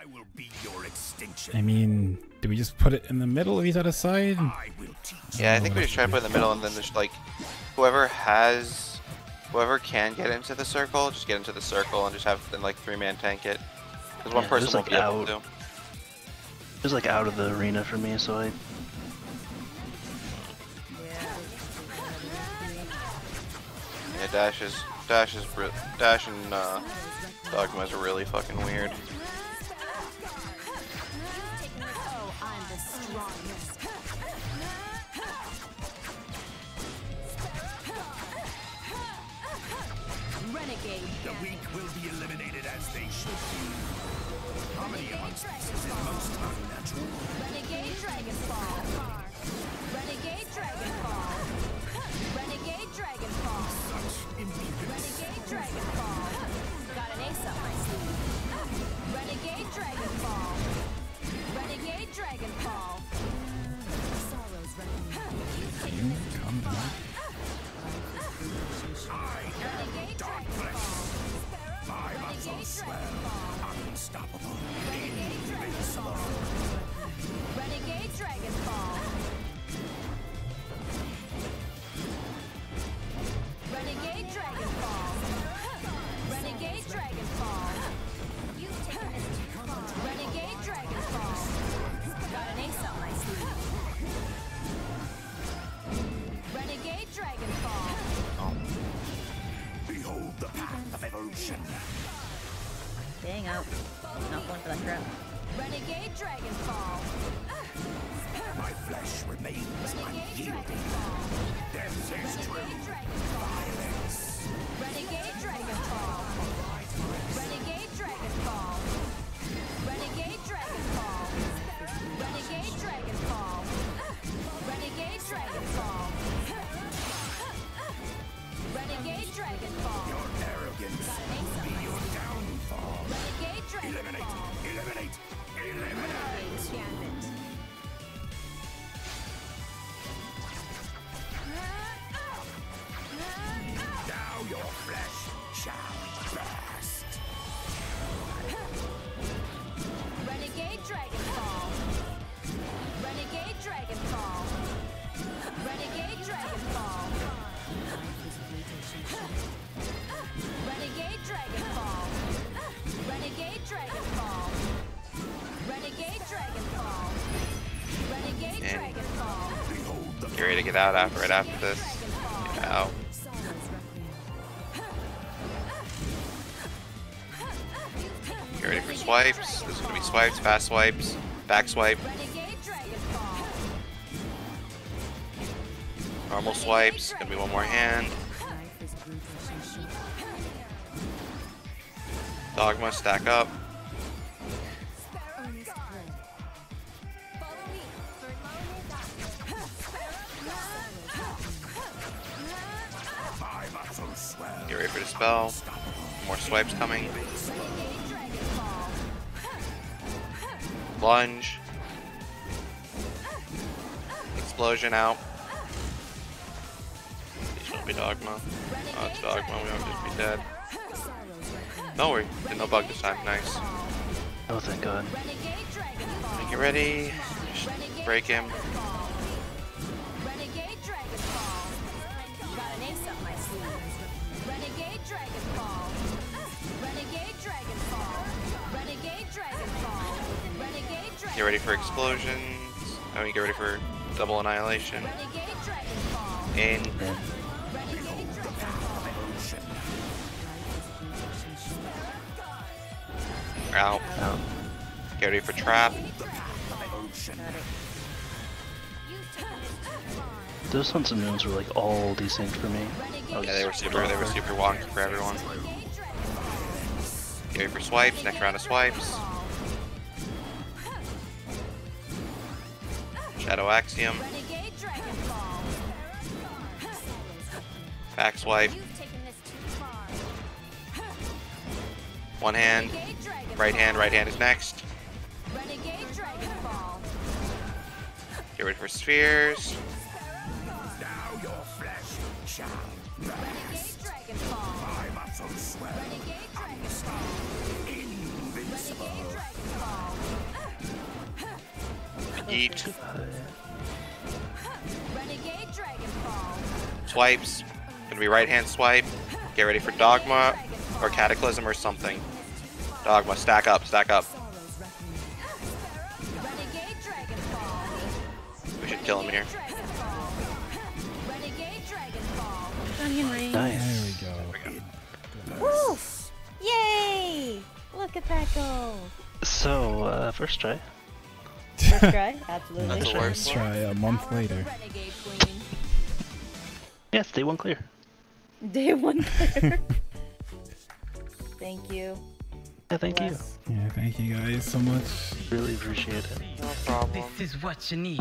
I will be your extinction. I mean, do we just put it in the middle if he's out of sight? I will teach Yeah, I think we just try to put it in the middle and then just like whoever has whoever can get into the circle, just get into the circle and just have then like three man tank it. Because one Yeah, person won't like, be able out. to. It was like out of the arena for me, so I Yeah, Dash is Dash is re- Dash and uh, Dogma's are really fucking weird. They should be. Harmony among species is most unnatural. Renegade Dragonfall. Renegade Dragonfall. Renegade Dragonfall. Such impudence. Renegade Dragonfall. Got an ace up my sleeve. Renegade Dragonfall. Renegade Dragonfall. Sorrow's You calm down. Renegade Dark flesh. Muscles swell. Unstoppable. Renegade Dragonfall. Renegade Dang out. Not going for that trap. Renegade Dragonfall. My flesh remains Renegade unyielding. Dragonfall. Death is true. Violence. To get out after right after this. Dragonfall. Get ready for swipes. This is gonna be swipes, fast swipes, back swipe, normal swipes. Gonna be one more hand. Dogma, stack up. For the spell. More swipes coming. Lunge. Explosion out. This won't be Dogma. Oh, it's Dogma. We won't just be dead. No worry. Did no bug this time. Nice. oh thank god. Dragonfall. Get ready. Just break him. Renegade Dragonfall. Renegade Dragonfall. Renegade Dragonfall. Renegade Dragonfall. Get ready for explosions. I mean, get ready for double annihilation. Renegade Dragonfall. In. And Renegade Dragonfall. Evolution. Out. out. Get ready for trap. The path of evolution. Those hunts and moons were like all desync for me. Yeah, they were super. They were super wonky for everyone. Get ready for swipes. Next round of swipes. Shadow Axiom. Renegade Dragonfall. Back swipe. You've taken this too far. One hand. Right hand. Right hand is next. Get ready for spheres. Now your flesh shall Renegade burst. Dragonfall. My muscles swell. Renegade Dragonfall. Invincible. Renegade Dragonfall. Yeet. Renegade Dragonfall. Swipes. Gonna be right hand swipe. Get ready for Dogma or Cataclysm or something. Dogma, stack up, stack up. We should kill him here. Dragonfall. Onion ring. There Nice. we go. Woo! Yay! Look at that go. So, uh, first try. Let's try. Absolutely. That's a Let's worst. try a month later. Yes, day one clear. Day one clear. Thank you. Yeah, thank you. Yeah, thank you guys so much. Really appreciate it. No problem. This is what you need.